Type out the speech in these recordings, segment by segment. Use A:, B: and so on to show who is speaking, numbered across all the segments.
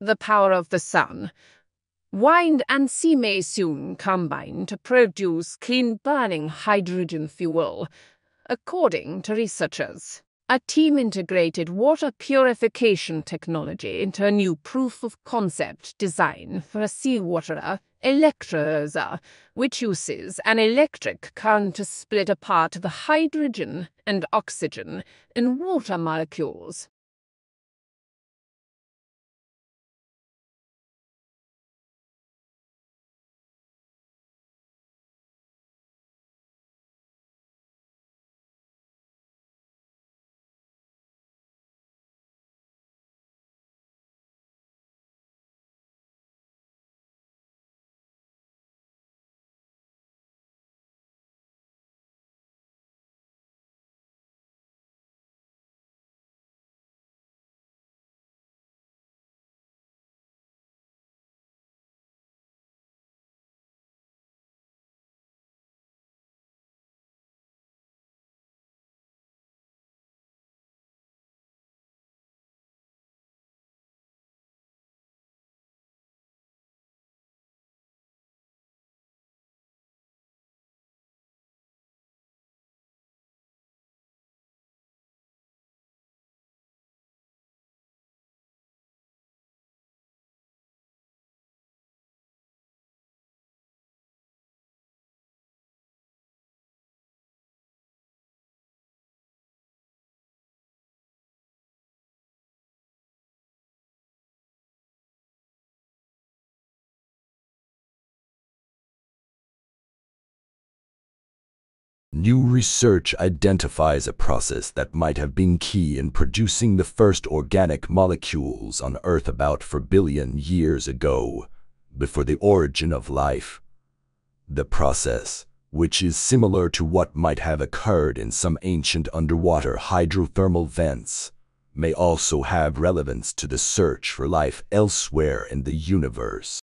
A: the power of the sun. Wind and sea may soon combine to produce clean burning hydrogen fuel, according to researchers. A team integrated water purification technology into a new proof of concept design for a seawater electrolyzer, which uses an electric current to split apart the hydrogen and oxygen in water molecules.
B: New research identifies a process that might have been key in producing the first organic molecules on Earth about 4 billion years ago, before the origin of life. The process, which is similar to what might have occurred in some ancient underwater hydrothermal vents, may also have relevance to the search for life elsewhere in the universe.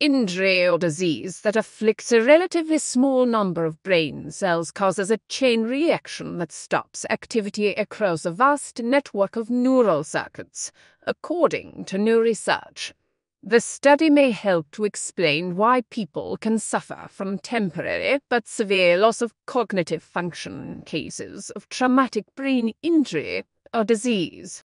A: Injury or disease that afflicts a relatively small number of brain cells causes a chain reaction that stops activity across a vast network of neural circuits, according to new research. The study may help to explain why people can suffer from temporary but severe loss of cognitive function in cases of traumatic brain injury or disease.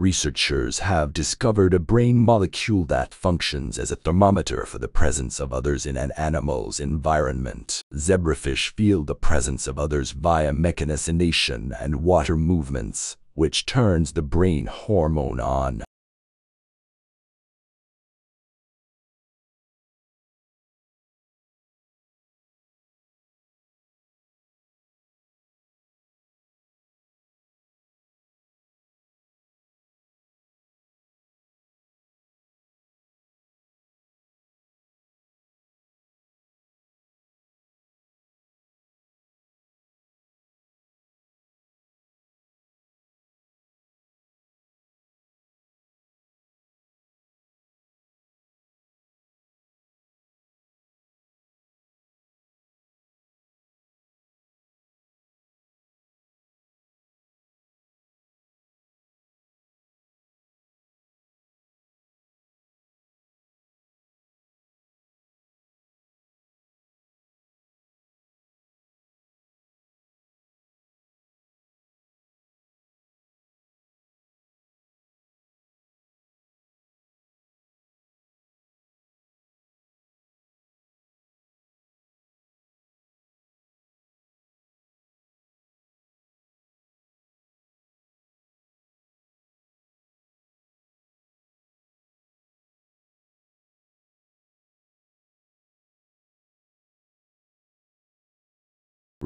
B: Researchers have discovered a brain molecule that functions as a thermometer for the presence of others in an animal's environment. Zebrafish feel the presence of others via mechanosensation and water movements, which turns the brain hormone on.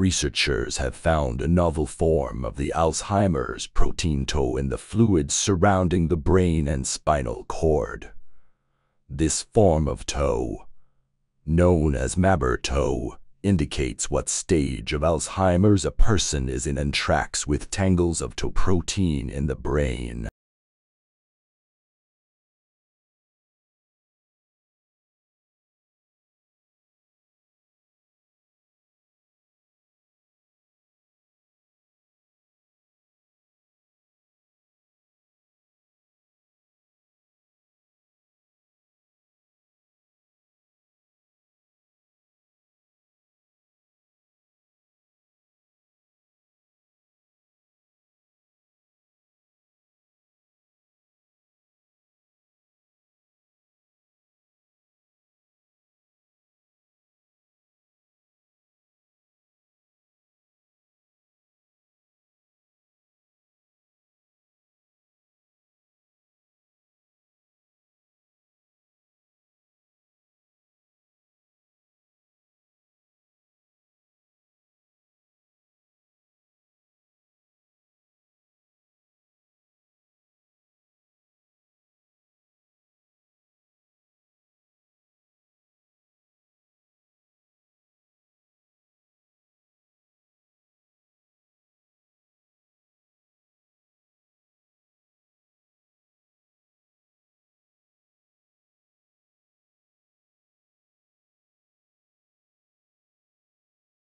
B: Researchers have found a novel form of the Alzheimer's protein tau in the fluids surrounding the brain and spinal cord. This form of tau, known as MTBR tau, indicates what stage of Alzheimer's a person is in and tracks with tangles of tau protein in the brain.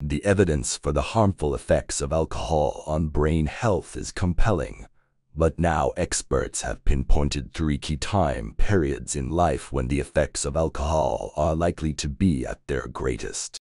B: The evidence for the harmful effects of alcohol on brain health is compelling, but now experts have pinpointed three key time periods in life when the effects of alcohol are likely to be at their greatest.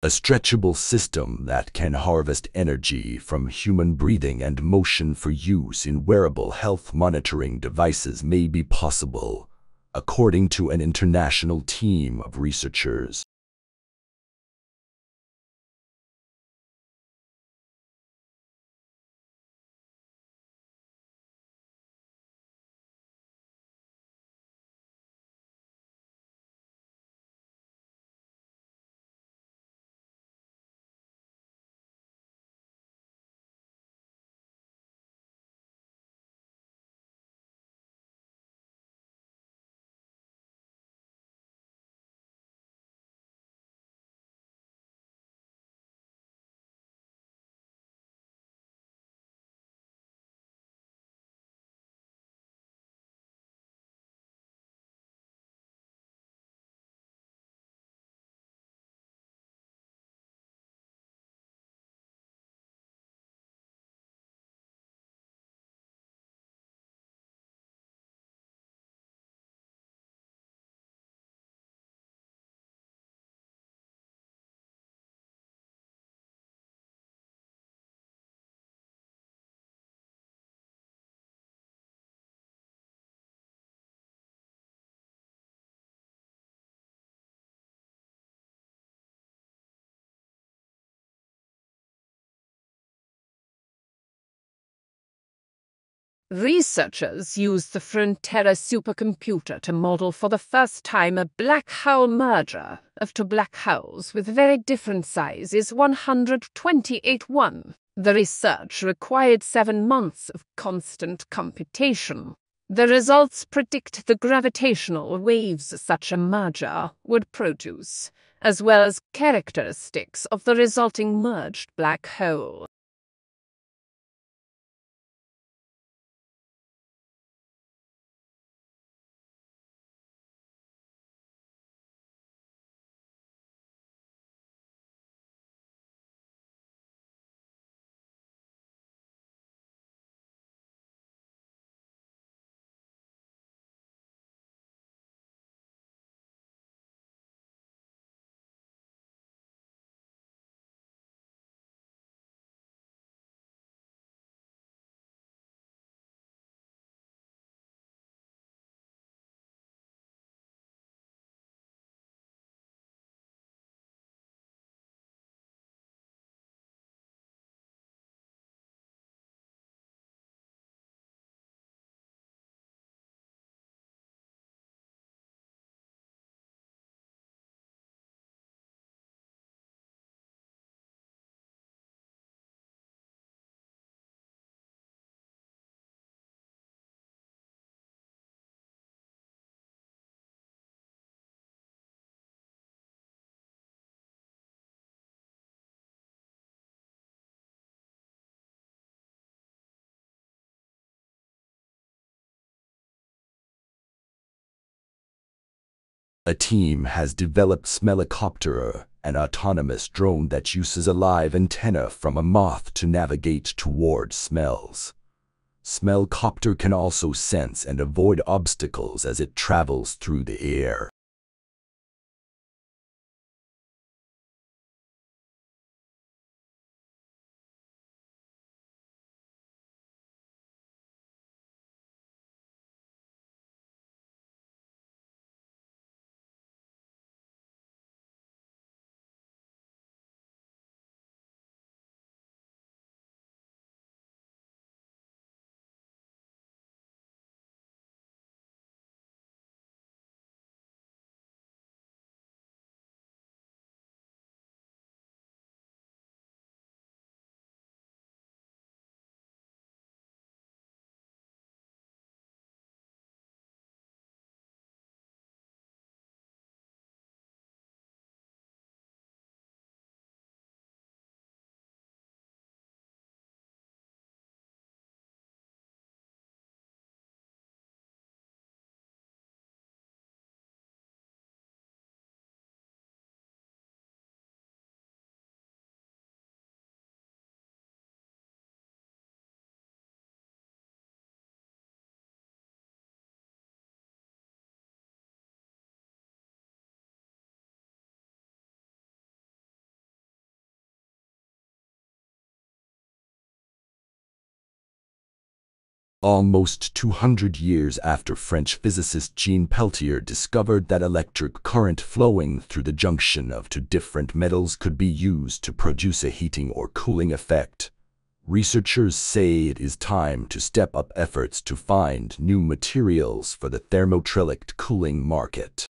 B: A stretchable system that can harvest energy from human breathing and motion for use in wearable health monitoring devices may be possible, according to an international team of researchers.
A: Researchers used the Frontera supercomputer to model for the first time a black hole merger of two black holes with very different sizes 128 1. The research required seven months of constant computation. The results predict the gravitational waves such a merger would produce, as well as characteristics of the resulting merged black hole.
B: A team has developed Smellicoptera, an autonomous drone that uses a live antenna from a moth to navigate toward smells. Smellicopter can also sense and avoid obstacles as it travels through the air. Almost 200 years after French physicist Jean Peltier discovered that electric current flowing through the junction of two different metals could be used to produce a heating or cooling effect, researchers say it is time to step up efforts to find new materials for the thermoelectric cooling market.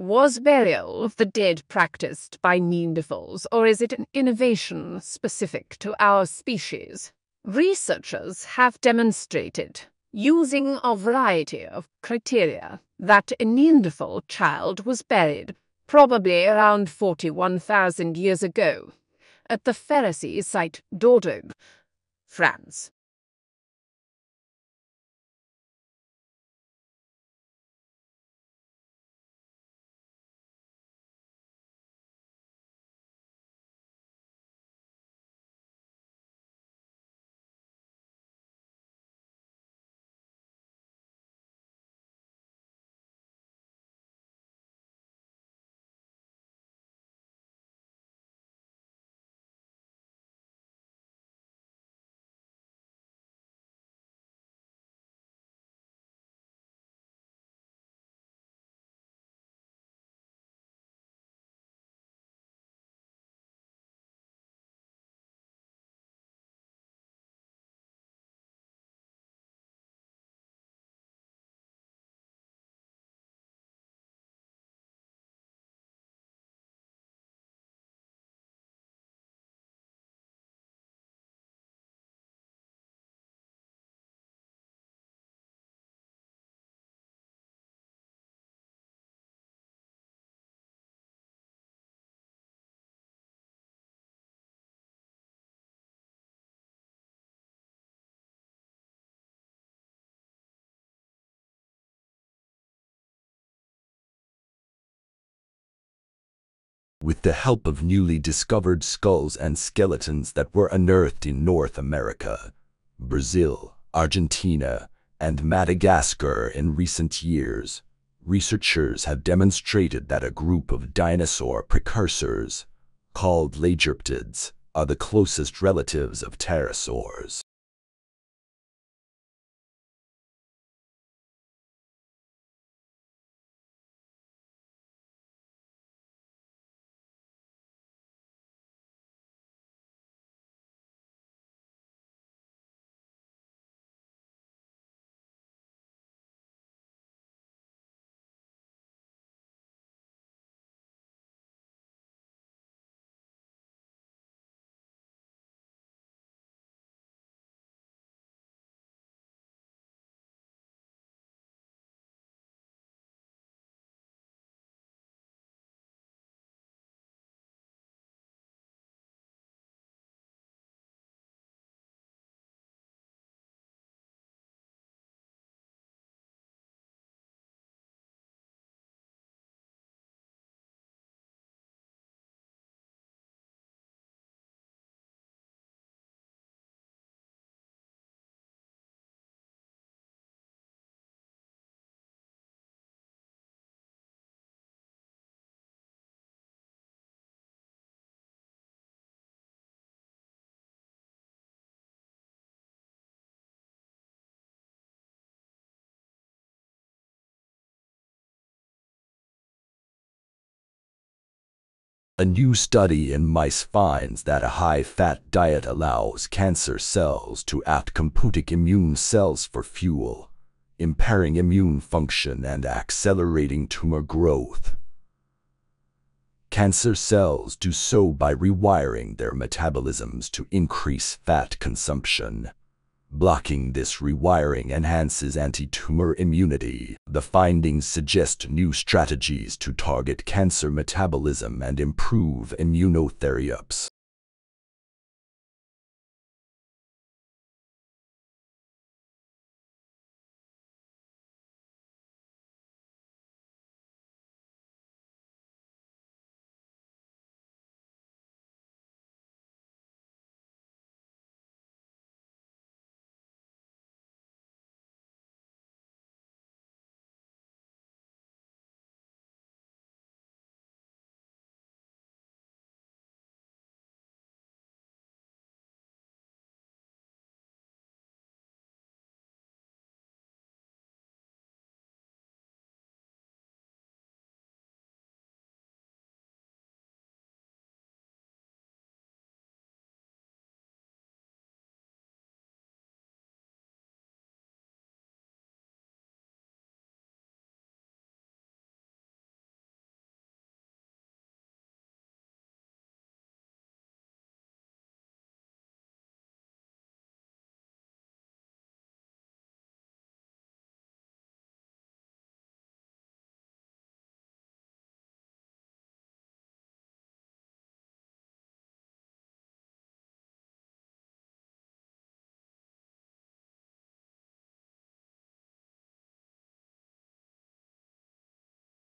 A: Was burial of the dead practiced by Neanderthals, or is it an innovation specific to our species? Researchers have demonstrated, using a variety of criteria, that a Neanderthal child was buried probably around 41,000 years ago at the Ferrassie site Dordogne, France.
B: With the help of newly discovered skulls and skeletons that were unearthed in North America, Brazil, Argentina, and Madagascar in recent years. Researchers have demonstrated that a group of dinosaur precursors, called Lagerpetids, are the closest relatives of pterosaurs. A new study in mice finds that a high-fat diet allows cancer cells to act computic immune cells for fuel, impairing immune function and accelerating tumor growth. Cancer cells do so by rewiring their metabolisms to increase fat consumption. Blocking this rewiring enhances anti-tumor immunity. The findings suggest new strategies to target cancer metabolism and improve immunotherapy.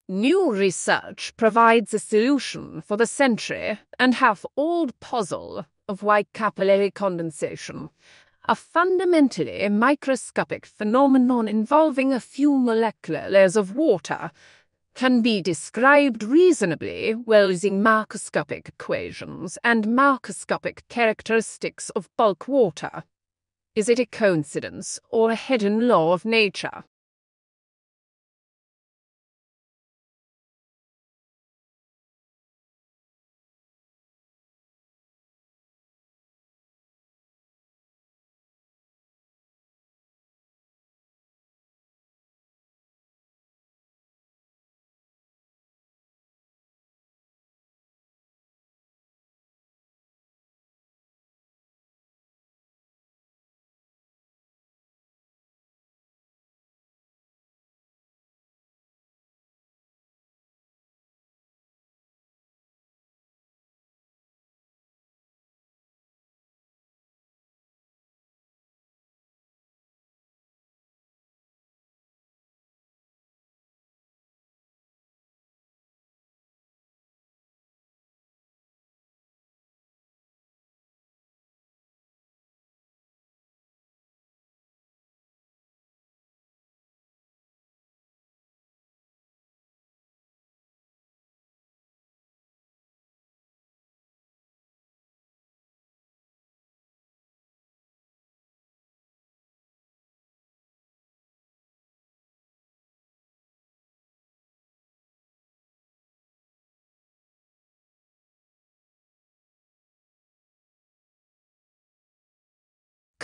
A: New research provides a solution for the century and half-old puzzle of why capillary condensation, a fundamentally microscopic phenomenon involving a few molecular layers of water, can be described reasonably well using macroscopic equations and macroscopic characteristics of bulk water. Is it a coincidence or a hidden law of nature?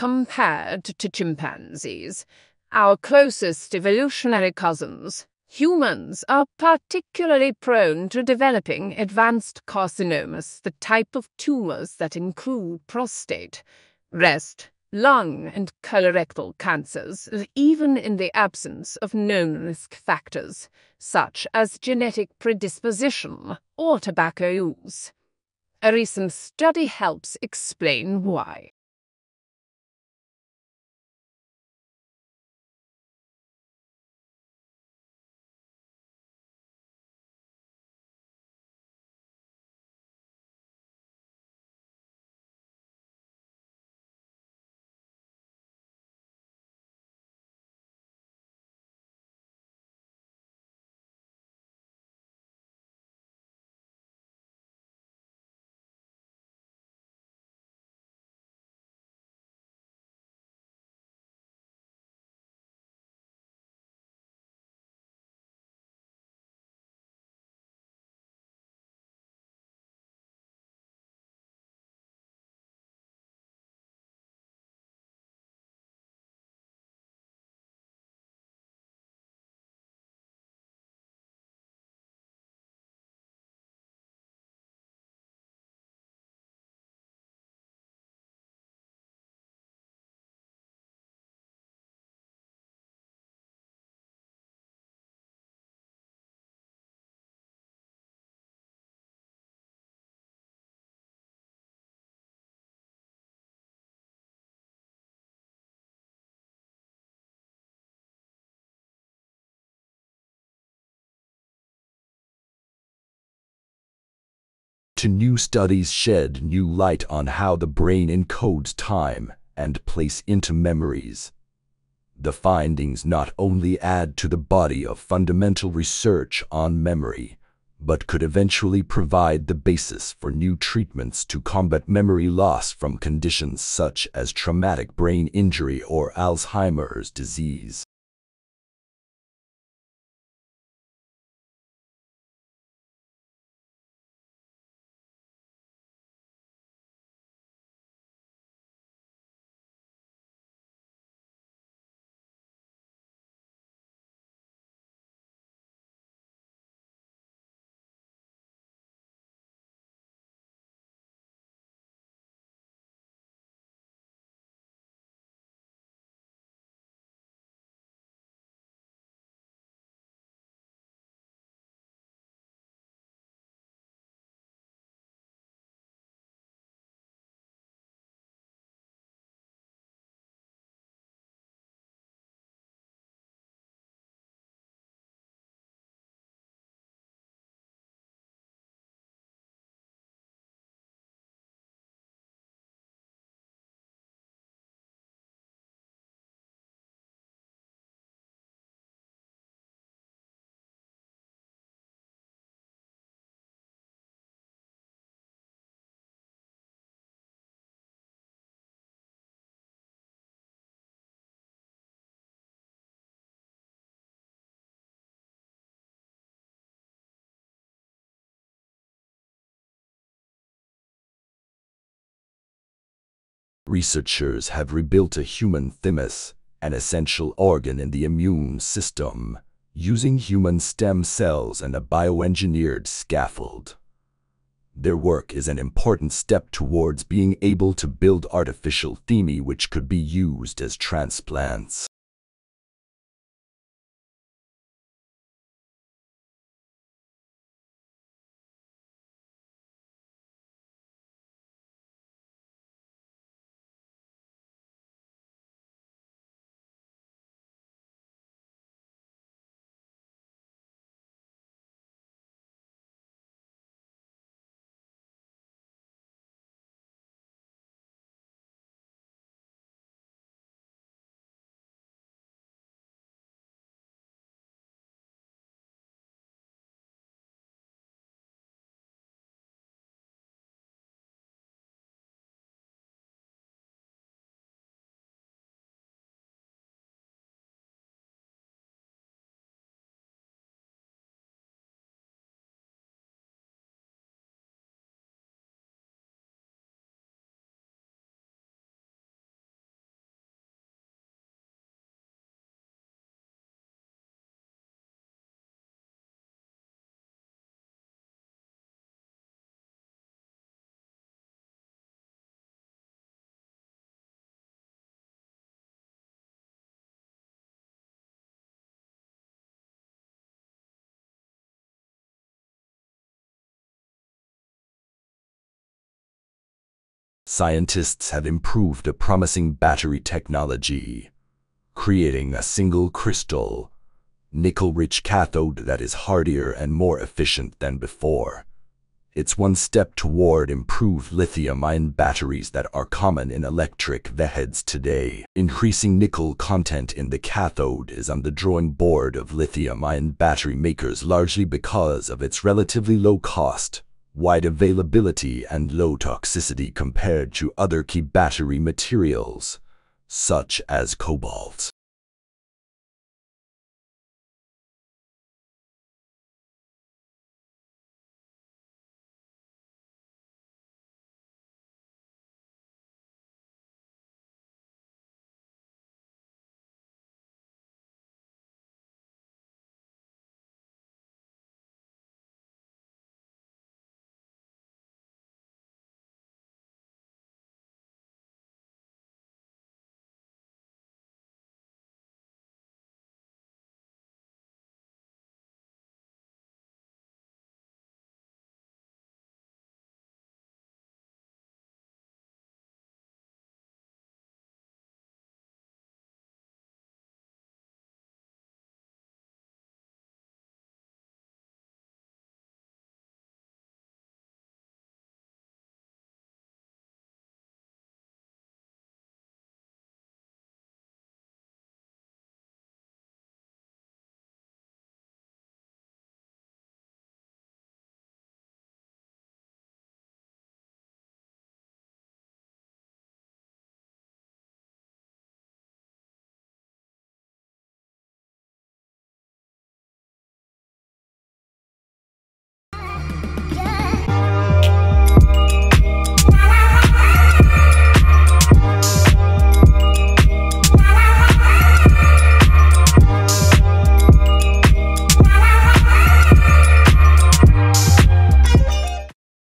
A: Compared to chimpanzees, our closest evolutionary cousins, humans are particularly prone to developing advanced carcinomas, the type of tumors that include prostate, breast, lung, and colorectal cancers, even in the absence of known risk factors, such as genetic predisposition or tobacco use. A recent study helps explain why.
B: To new studies shed new light on how the brain encodes time and place into memories. The findings not only add to the body of fundamental research on memory, but could eventually provide the basis for new treatments to combat memory loss from conditions such as traumatic brain injury or Alzheimer's disease. Researchers have rebuilt a human thymus, an essential organ in the immune system, using human stem cells and a bioengineered scaffold. Their work is an important step towards being able to build artificial thymi which could be used as transplants. Scientists have improved a promising battery technology, creating a single crystal, nickel-rich cathode that is hardier and more efficient than before. It's one step toward improved lithium-ion batteries that are common in electric vehicles today. Increasing nickel content in the cathode is on the drawing board of lithium-ion battery makers largely because of its relatively low cost, wide availability and low toxicity compared to other key battery materials, such as cobalt.